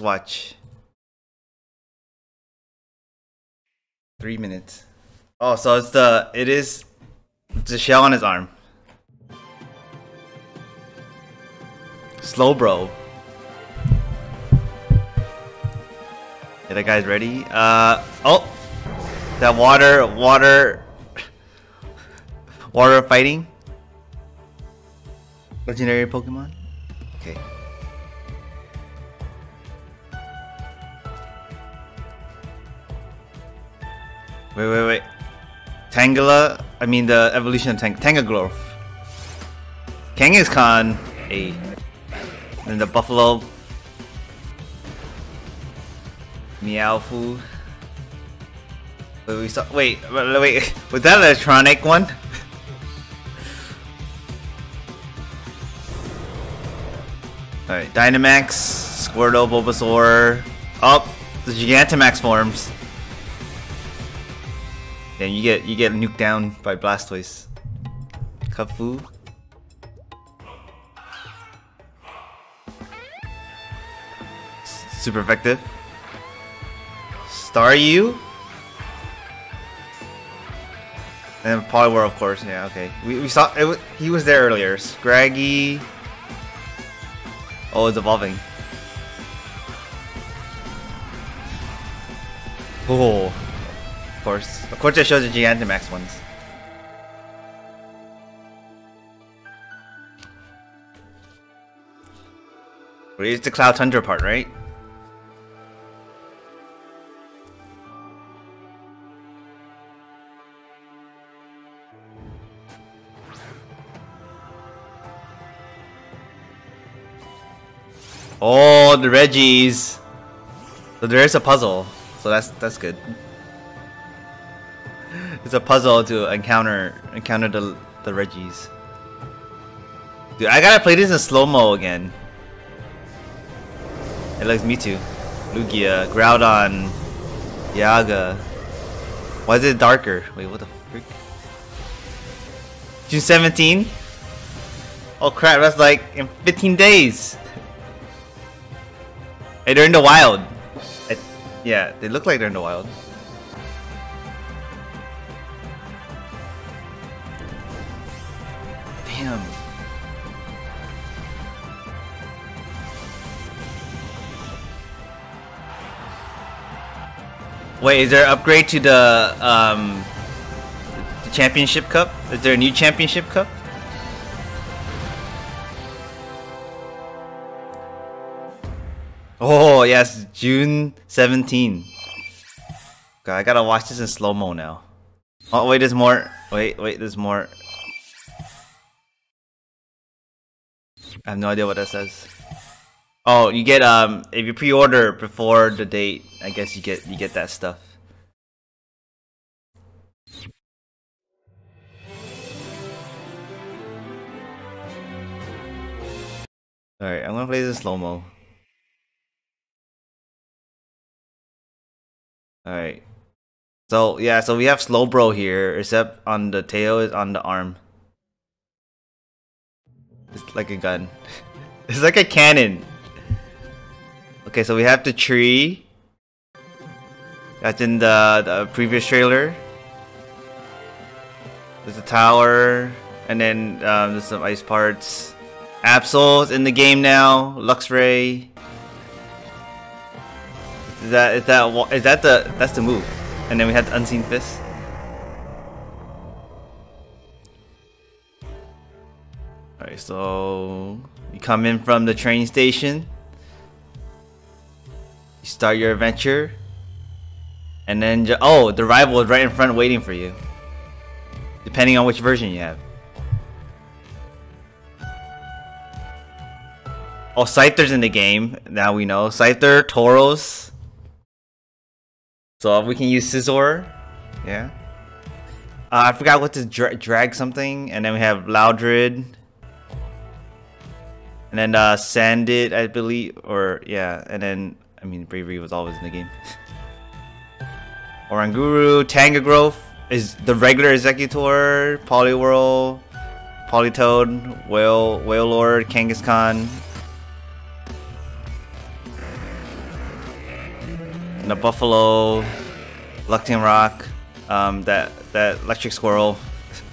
watch. Three minutes. Oh, so it's the it is the shell on his arm. Slowbro. Yeah, that guy's ready. Uh oh, that water, water, water fighting. Legendary Pokemon. Okay. Wait, wait, wait. Tangela, I mean the evolution of Tang Tangagrowth. Kangaskhan, A. Then the Buffalo. Mienfoo. Wait, we saw. Wait, wait, wait. Was that electronic one? Alright, Dynamax, Squirtle, Bulbasaur. Up, oh, the Gigantamax forms. Then you get you get nuked down by Blastoise. Kubfu. Super effective. Staryu. And Poliwhirl, of course. Yeah, okay. We, we saw it. He was there earlier. Scraggy. Oh, it's evolving. Oh. Of course. Of course it shows the Gigantamax ones. Where's the Crown Tundra part, right? Oh, the Regis. So there is a puzzle. So that's that's good it's a puzzle to encounter encounter the the Regis. Dude, I gotta play this in slow mo again. It looks me too. Lugia, Groudon, Yaga. Why is it darker? Wait, what the freak? June 17? Oh crap, that's like in 15 days. hey, they're in the wild. yeah, they look like they're in the wild. Wait, is there an upgrade to the um the championship cup? Is there a new championship cup? Oh yes, June 17. God, I gotta watch this in slow mo now. Oh wait, there's more. Wait, wait, there's more. I have no idea what that says. Oh, you get um if you pre-order before the date, I guess you get you get that stuff. Alright, I'm gonna play this slow-mo. Alright. So yeah, so we have Slowbro here, except on the tail is on the arm. It's like a gun. it's like a cannon. Okay, so we have the tree. That's in the, the previous trailer. There's a tower, and then um, there's some ice parts. Absol's in the game now. Luxray. Is that is that is that the that's the move? And then we had the unseen fist. Alright, so you come in from the train station. Start your adventure. And then, oh, the rival is right in front waiting for you. Depending on which version you have. Oh, Scyther's in the game. Now we know. Scyther, Tauros. So we can use Scizor. Yeah. Uh, I forgot what to dra drag something. And then we have Loudred. And then uh, Sandit, I believe, or yeah, and then I mean Braviary was always in the game. Oranguru, Tangagrowth is the regular Exeggutor, Poliwhirl, Politoed, Whale, Wailord, Kangaskhan. and a buffalo, Luxing Rock, um, that that electric squirrel.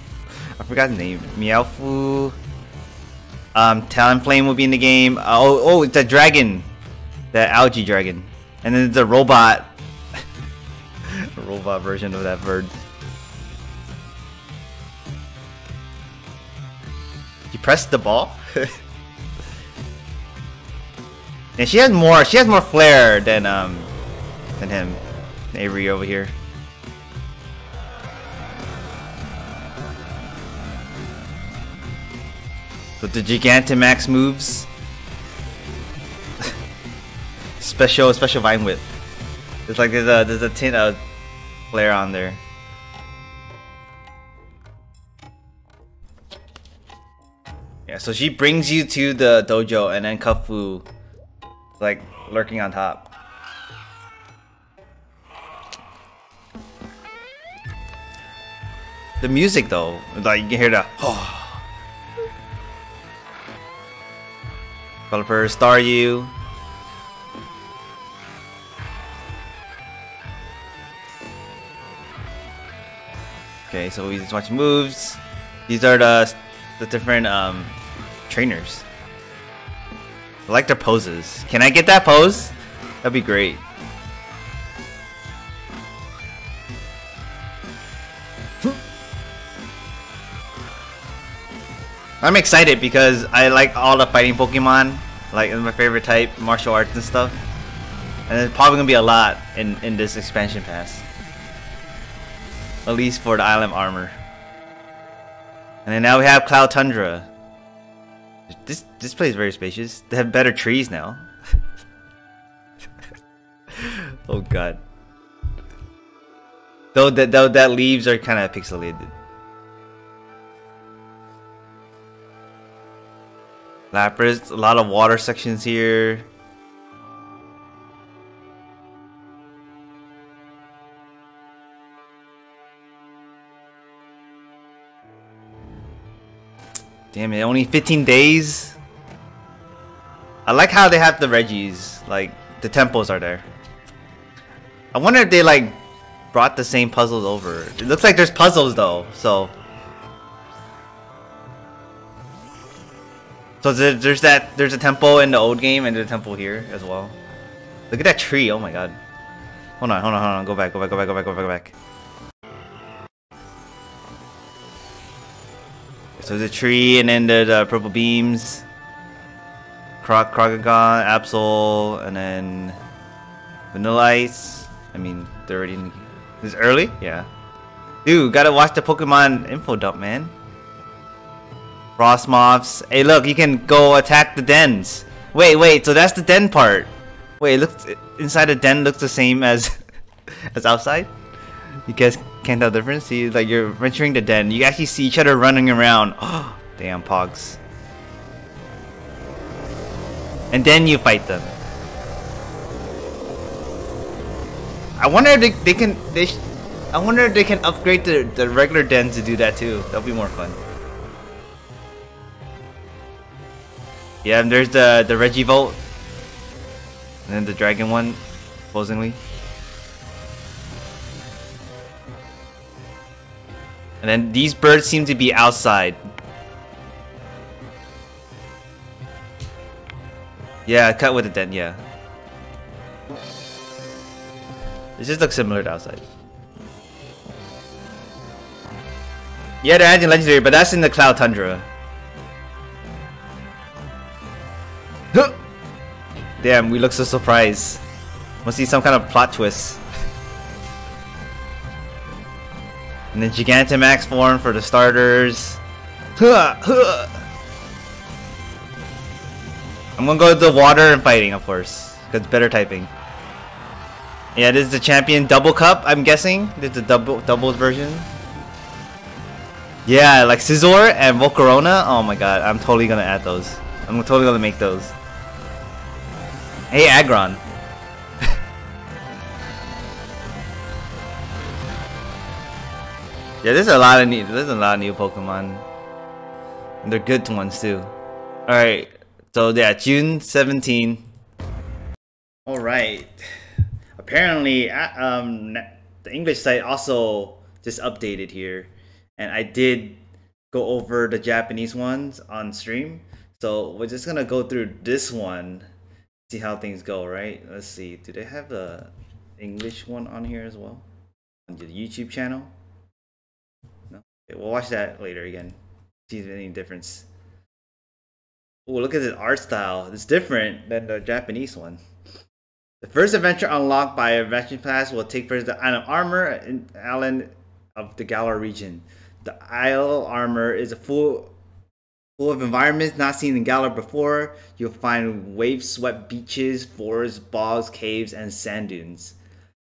I forgot the name. Mienfoo. Um, Talonflame will be in the game. Oh, oh, it's a dragon, the algae dragon, and then the robot, a robot version of that bird. You pressed the ball. and she has more. She has more flair than um than him, Avery over here. With the Gigantamax moves. Special special vine whip. It's like there's a there's a tint of flare on there. Yeah, so she brings you to the dojo and then Kubfu like lurking on top. The music though, like you can hear the oh. Developer Staryu. Okay, so we just watch moves. These are the the different um, trainers. I like their poses. Can I get that pose? That'd be great. I'm excited because I like all the fighting Pokemon. Like, my favorite type, martial arts and stuff. And there's probably gonna be a lot in, in this expansion pass. At least for the Isle of Armor. And then now we have Crown Tundra. This this place is very spacious. They have better trees now. oh god. Though that though that leaves are kind of pixelated. Lapras, a lot of water sections here. Damn it, only 15 days? I like how they have the Regis. like, the temples are there. I wonder if they, like, brought the same puzzles over. It looks like there's puzzles, though, so... So there's that, there's a temple in the old game and a temple here as well. Look at that tree, oh my god. Hold on, hold on, hold on, go back, go back, go back, go back, go back, go back. So there's a tree and then the, the uh, purple beams. Croc, Crocogon, Absol, and then Vanilla Ice. I mean, they're already in. Is early? Yeah. Dude, gotta watch the Pokemon info dump, man. Frosmoths. Hey, look, you can go attack the dens. Wait, wait, so that's the den part. Wait, it looks inside the den looks the same as as outside. You guys can't tell the difference. See, like you're venturing the den. You actually see each other running around. Oh, damn pogs. And then you fight them. I wonder if they, they can they I wonder if they can upgrade the, the regular den to do that too. That'll be more fun. Yeah, and there's the the Regivolt. And then the dragon one, supposedly. And then these birds seem to be outside. Yeah, cut with the den, yeah. This just looks similar to outside. Yeah, they're adding legendary, but that's in the Crown Tundra. Damn, we look so surprised. Must see some kind of plot twist. And then Gigantamax form for the starters. I'm gonna go with the water and fighting, of course. Because better typing. Yeah, this is the champion double cup, I'm guessing. This is the double doubles version. Yeah, like Scizor and Volcarona. Oh my god, I'm totally gonna add those. I'm totally gonna make those. Hey, Aggron. Yeah, there's a lot of new, there's a lot of new Pokemon. And they're good ones too. Alright, so yeah, June 17. Alright. apparently, um, the English site also just updated here, and I did go over the Japanese ones on stream. So we're just gonna go through this one, see how things go. Right? Let's see. Do they have the English one on here as well on the YouTube channel? We'll watch that later again. See if any difference. Oh, look at this art style. It's different than the Japanese one. The first adventure unlocked by Adventure Pass will take place the Island Armor in Island of the Galar region. The Isle Armor is a full full of environments not seen in Galar before. You'll find wave-swept beaches, forests, bogs, caves, and sand dunes.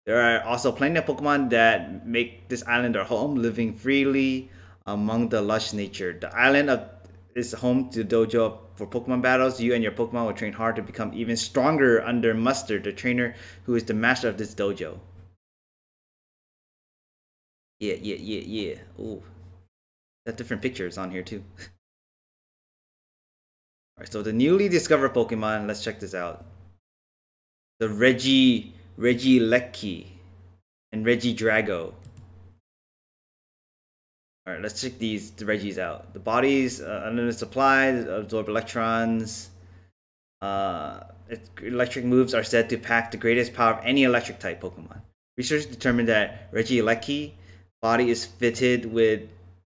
There are also plenty of Pokemon that make this island their home, living freely among the lush nature. The island of, is home to dojo for Pokemon battles, you and your Pokemon will train hard to become even stronger under Mustard, the trainer who is the master of this dojo. Yeah, yeah, yeah, yeah. Ooh. That different pictures on here too. Alright, so the newly discovered Pokemon, let's check this out. The Regi Regieleki and Regidrago. All right, let's check these the Regis out. The bodies uh, unlimited supply absorb electrons. Uh, electric moves are said to pack the greatest power of any electric type Pokemon. Research determined that Regieleki body is fitted with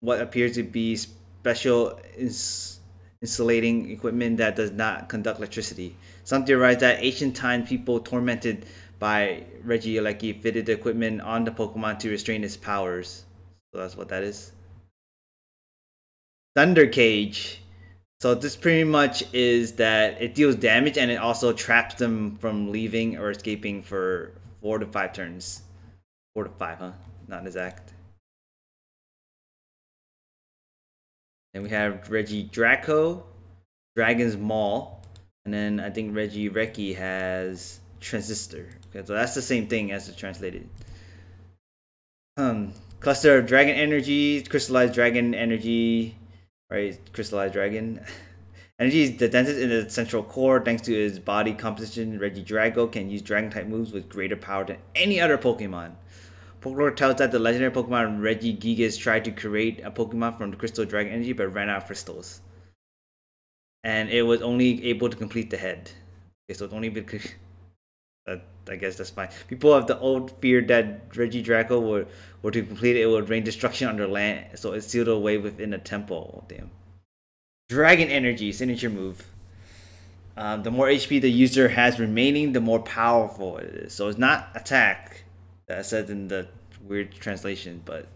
what appears to be special ins insulating equipment that does not conduct electricity. Some theorize that ancient time people tormented by Regi Regieleki fitted the equipment on the Pokemon to restrain its powers. So that's what that is. Thunder Cage. So this pretty much is that it deals damage and it also traps them from leaving or escaping for four to five turns. Four to five, huh? Not exact. And we have Regidraco, Dragon's Maul, and then I think Regieleki has Transistor. Okay, so that's the same thing as the translated. Um, cluster of Dragon Energy, Crystallized Dragon Energy, right? Crystallized Dragon. Energy is the densest in the central core. Thanks to his body composition, Regidrago can use Dragon type moves with greater power than any other Pokemon. Folklore tells that the legendary Pokemon Regigigas tried to create a Pokemon from the Crystal Dragon Energy but ran out of crystals. And it was only able to complete the head. Okay, so it's only because that I guess that's fine. People have the old fear that Regidrago were were to complete it, it would rain destruction on their land, so it's sealed away within a temple. Damn. Dragon Energy, signature move. Um, the more HP the user has remaining, the more powerful it is. So it's not attack, that said in the weird translation, but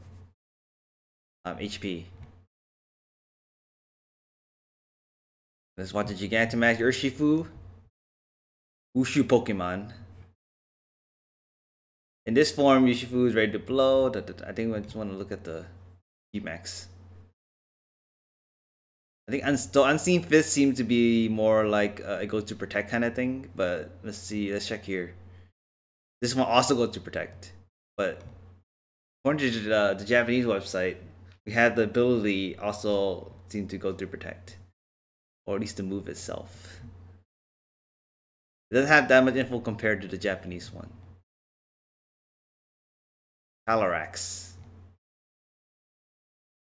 um, HP. Let's watch the Gigantamax Urshifu. Wushu Pokemon. In this form, Urshifu is ready to blow. I think we just want to look at the Emax. I think the Unseen Fist seems to be more like uh, it goes to protect kind of thing, but let's see, let's check here. This one also goes to protect, but according to the, uh, the Japanese website, we have the ability also seem to go to protect, or at least the move itself. It doesn't have that much info compared to the Japanese one. Calyrex.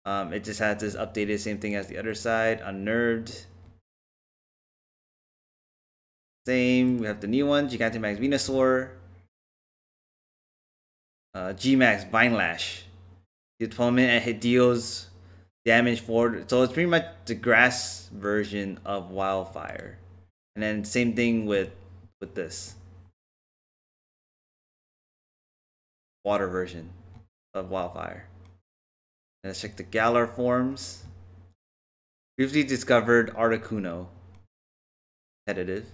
Um, it just has this updated same thing as the other side. Unnerved. Same. We have the new one, Gigantamax Venusaur. Uh, Gmax Vine Lash. The opponent and it deals damage for so it's pretty much the grass version of Wildfire. And then same thing with with this water version of Wildfire. And let's check the Galar forms. Previously discovered Articuno. Competitive.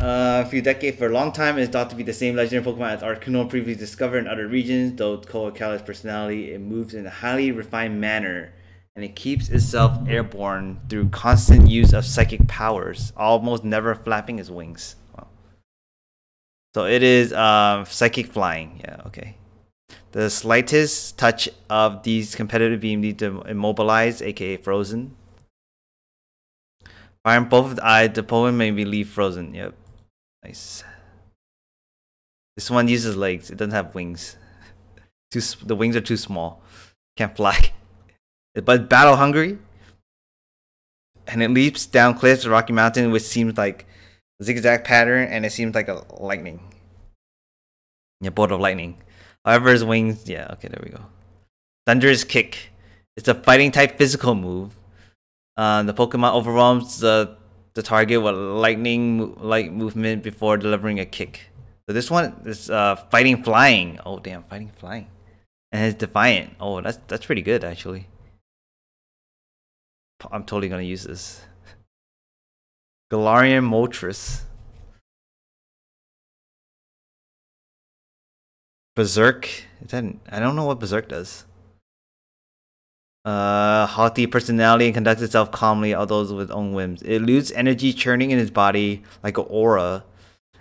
Uh, a few decades for a long time, it's thought to be the same legendary Pokemon as Articuno previously discovered in other regions. Though Coacala's personality, it moves in a highly refined manner and it keeps itself airborne through constant use of psychic powers, almost never flapping its wings. So it is um, psychic flying. Yeah, okay. The slightest touch of these competitive beam need to immobilize, aka frozen. Fire both of the eyes, the opponent may be leave frozen. Yep. Nice. This one uses legs. It doesn't have wings. Too the wings are too small. Can't fly. But battle hungry. And it leaps down cliffs of Rocky Mountain, which seems like a zigzag pattern, and it seems like a lightning. Yeah, bolt of lightning. However, his wings. Yeah, okay, there we go. Thunderous kick. It's a fighting type physical move. Uh, the Pokemon overwhelms the the target with lightning like movement before delivering a kick. So this one is uh, fighting flying. Oh damn, fighting flying, and it's defiant. Oh, that's that's pretty good actually. I'm totally gonna use this. Galarian Moltres. Berserk. Is that, I don't know what Berserk does. Uh, haughty personality and conducts itself calmly, although with own whims. It eludes energy churning in its body like an aura,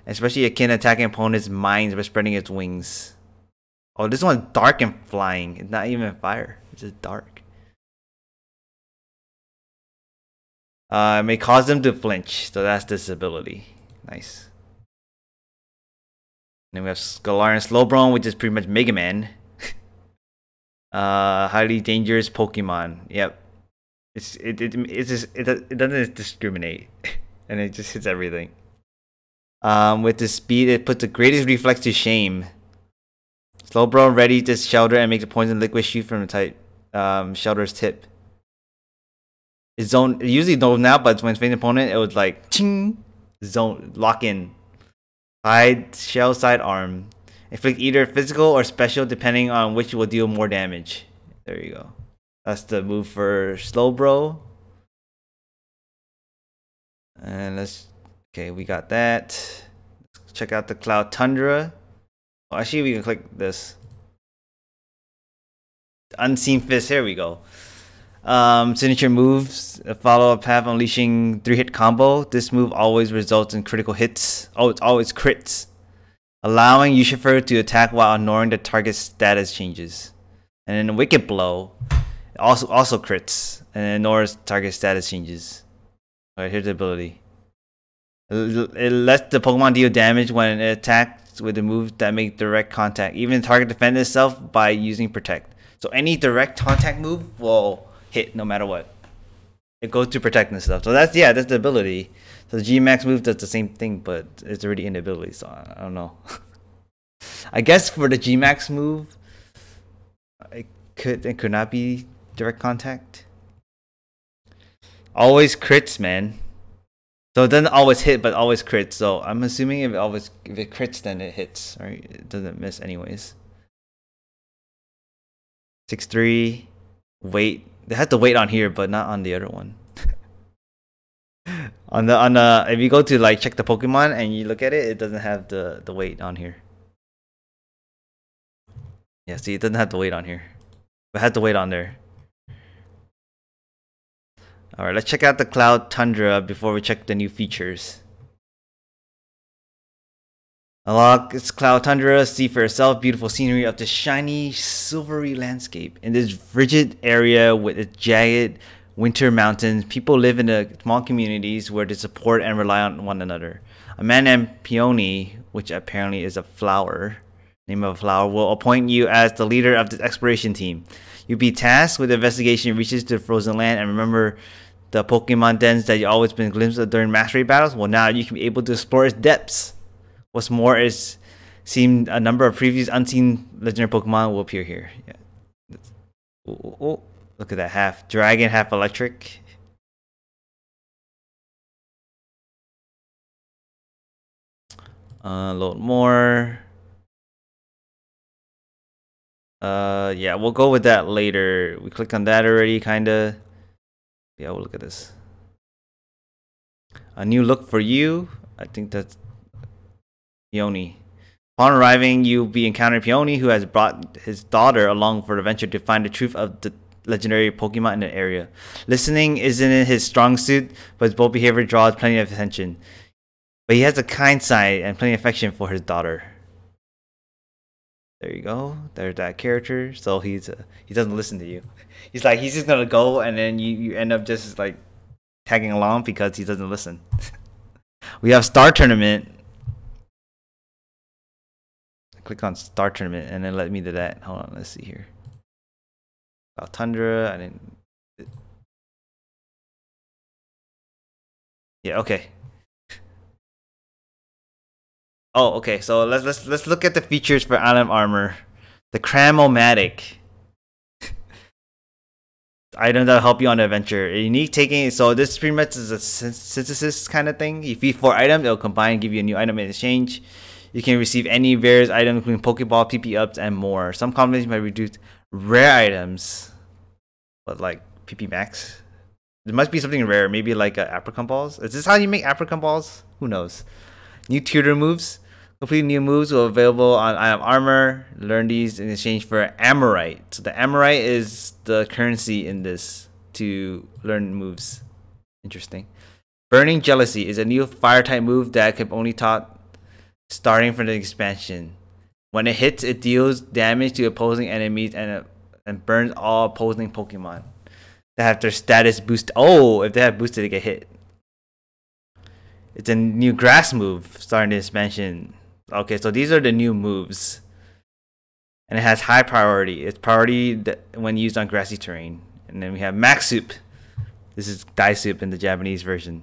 especially it can attack opponents' minds by spreading its wings. Oh, this one's dark and flying. It's not even fire. It's just dark. Uh, it may cause them to flinch, so that's this ability. Nice. Then we have Galarian Slowbro, which is pretty much Mega Man. Uh, highly dangerous Pokemon. Yep. It's it it it's just, it it doesn't discriminate, and it just hits everything. Um, with the speed, it puts the greatest reflex to shame. Slowbro ready to shelter and make the poison liquid shoot from the type um shelter's tip. It's zone it usually don't now, but when facing opponent, it was like ching zone lock in. Hide shell side arm. Inflict either physical or special depending on which will deal more damage. There you go. That's the move for Slowbro. And let's okay, we got that. Let's check out the Crown Tundra. Oh, actually, we can click this. Unseen Fist. Here we go. Um, signature moves, follow a path unleashing three hit combo. This move always results in critical hits. Oh, it's always crits allowing Urshifu to attack while ignoring the target's status changes. And then Wicked Blow also also crits and ignores target status changes. Alright, here's the ability. It lets the Pokemon deal damage when it attacks with the moves that make direct contact. Even the target defend itself by using Protect. So any direct contact move will hit no matter what. It goes to protect and stuff. So that's yeah, that's the ability. So the G Max move does the same thing, but it's already in the ability, so I, don't know. I guess for the G Max move, it could it could not be direct contact. Always crits, man. So it doesn't always hit, but always crits. So I'm assuming if it always if it crits, then it hits. Right? It doesn't miss anyways. Six three, wait. They had to wait on here, but not on the other one on the on the if you go to like check the Pokemon and you look at it, it doesn't have the the weight on here. Yeah, see, it doesn't have the weight on here. But had the weight on there. All right, let's check out the Crown Tundra before we check the new features. Unlock its Crown Tundra, see for yourself beautiful scenery of the shiny, silvery landscape in this frigid area with its jagged winter mountains, people live in the small communities where they support and rely on one another. A man named Peony, which apparently is a flower, name of a flower, will appoint you as the leader of the exploration team. You'll be tasked with the investigation reaches to the frozen land and remember the Pokemon dens that you always been glimpsed of during mastery battles. Well, now you can be able to explore its depths. What's more is seemed a number of previous unseen legendary Pokemon will appear here. Yeah. Ooh, ooh, ooh. Look at that, half dragon, half electric. Uh, little more. Uh, yeah, we'll go with that later. We clicked on that already, kinda. Yeah, we'll look at this. A new look for you. I think that's Peony. Upon arriving, you'll be encountering Peony, who has brought his daughter along for the adventure to find the truth of the legendary Pokemon in the area. Listening isn't in his strong suit, but his bold behavior draws plenty of attention. But he has a kind side and plenty of affection for his daughter. There you go. There's that character. So he's uh, he doesn't listen to you. He's like he's just gonna go, and then you you end up just like tagging along because he doesn't listen. we have Star Tournament. Click on Star Tournament and then let me do that. Hold on, let's see here. About Tundra, I didn't. Yeah, okay. Oh, okay. So let's let's let's look at the features for Isle of Armor. The Cram-O-Matic. item that'll help you on the adventure. Unique taking so this pretty much is a synthesis kind of thing. You feed four items, it'll combine give you a new item in exchange. You can receive any various items, including Pokeball, PP ups, and more. Some combinations might reduce rare items, but like PP max. There must be something rare, maybe like uh, apricot balls. Is this how you make apricot balls? Who knows? New tutor moves. Complete new moves will available on Item Armor. Learn these in exchange for Armorite. So the Armorite is the currency in this to learn moves. Interesting. Burning Jealousy is a new fire type move that can only taught starting from the expansion. When it hits, it deals damage to opposing enemies and uh, and burns all opposing Pokemon that have their status boost. Oh, if they have boosted, they get hit. It's a new grass move starting the expansion. Okay, so these are the new moves. And it has high priority. It's priority when used on grassy terrain. And then we have Max Soup. This is Dai Soup in the Japanese version.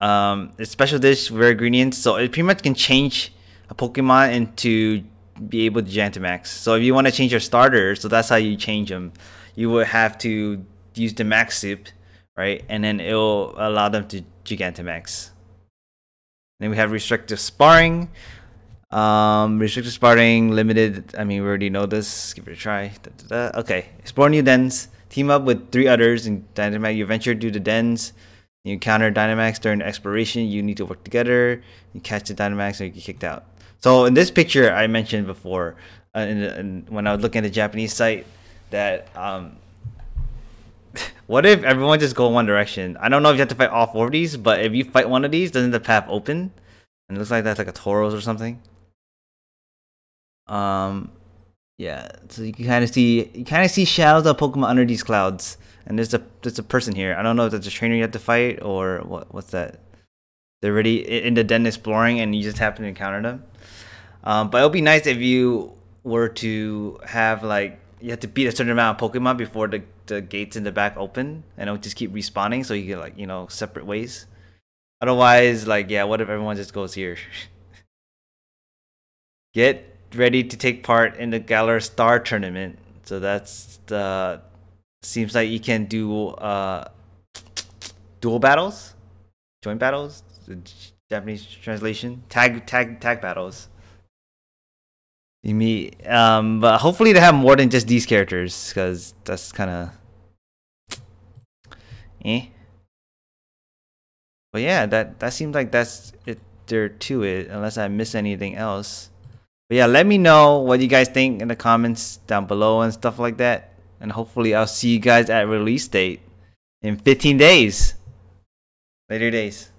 Um, it's special dish, rare ingredients. So it pretty much can change a Pokemon into be able to Gigantamax. So if you want to change your starter, so that's how you change them. You would have to use the Max Soup, right? And then it'll allow them to Gigantamax. Then we have restrictive sparring. Um, restrictive sparring, limited. I mean, we already know this. Give it a try. Da, da, da. Okay, explore new dens. Team up with three others in Dynamax. You venture to the dens. You encounter Dynamax during exploration. You need to work together. You catch the Dynamax or you get kicked out. So in this picture I mentioned before, uh, in, in, when I was looking at the Japanese site, that um, what if everyone just go one direction? I don't know if you have to fight all four of these, but if you fight one of these, doesn't the path open? And it looks like that's like a Tauros or something. Um, yeah. So you can kind of see you kind of see shadows of Pokemon under these clouds, and there's a there's a person here. I don't know if that's a trainer you have to fight or what. What's that? They're already in the den exploring, and you just happen to encounter them. Um, but it would be nice if you were to have like you have to beat a certain amount of Pokemon before the, the gates in the back open, and it would just keep respawning, so you get like you know separate ways. Otherwise, like yeah, what if everyone just goes here? get ready to take part in the Galar Star tournament. So that's the seems like you can do uh dual battles, joint battles, Japanese translation, tag tag tag battles. You meet, um, but hopefully they have more than just these characters, because that's kind of, eh. But yeah, that that seems like that's it there to it, unless I miss anything else. But yeah, let me know what you guys think in the comments down below and stuff like that. And hopefully I'll see you guys at release date in 15 days. Later days.